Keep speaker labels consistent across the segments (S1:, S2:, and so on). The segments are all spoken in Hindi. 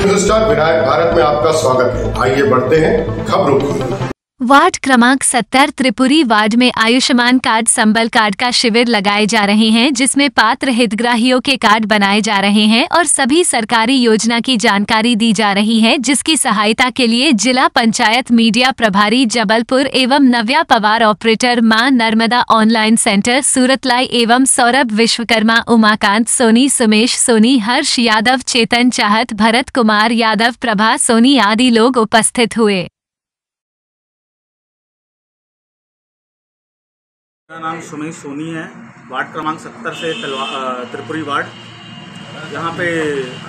S1: हिंदुस्तान विनायक भारत में आपका स्वागत है। आइए बढ़ते हैं खबरों की
S2: वार्ड क्रमांक सत्तर त्रिपुरी वार्ड में आयुष्मान कार्ड, संबल कार्ड का शिविर लगाए जा रहे हैं, जिसमें पात्र हितग्राहियों के कार्ड बनाए जा रहे हैं और सभी सरकारी योजना की जानकारी दी जा रही है, जिसकी सहायता के लिए जिला पंचायत मीडिया प्रभारी जबलपुर एवं नव्या पवार ऑपरेटर माँ नर्मदा ऑनलाइन सेंटर, सूरतलाई एवं सौरभ विश्वकर्मा, उमाकांत, सोनी सुमेश, सोनी हर्ष यादव, चेतन चाहत, भरत कुमार यादव, प्रभा, सोनी आदि लोग उपस्थित हुए।
S3: मेरा नाम सुमेश सोनी है। वार्ड क्रमांक सत्तर से त्रिपुरी वार्ड। यहाँ पे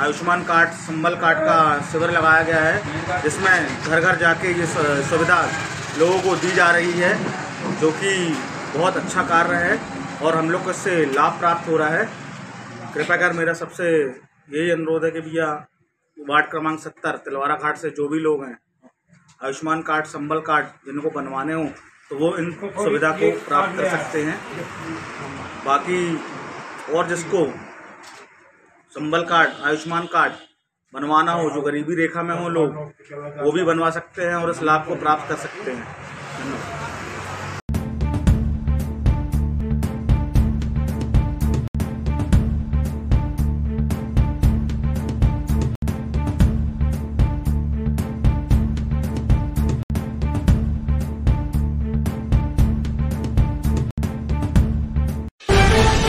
S3: आयुष्मान कार्ड, संबल कार्ड का शिविर लगाया गया है, जिसमें घर घर जाके ये सुविधा लोगों को दी जा रही है, जो कि बहुत अच्छा कार्य है और हम लोग को इससे लाभ प्राप्त हो रहा है। कृपया कर मेरा सबसे यही अनुरोध है कि भैया वार्ड क्रमांक सत्तर, तिलवारा घाट से जो भी लोग हैं आयुष्मान कार्ड संबल कार्ड जिनको बनवाने हों तो वो इन सुविधा को प्राप्त कर सकते हैं। बाकी और जिसको संबल कार्ड आयुष्मान कार्ड बनवाना हो जो गरीबी रेखा में हो लोग वो भी बनवा सकते हैं और इस लाभ को प्राप्त कर सकते हैं। धन्यवाद।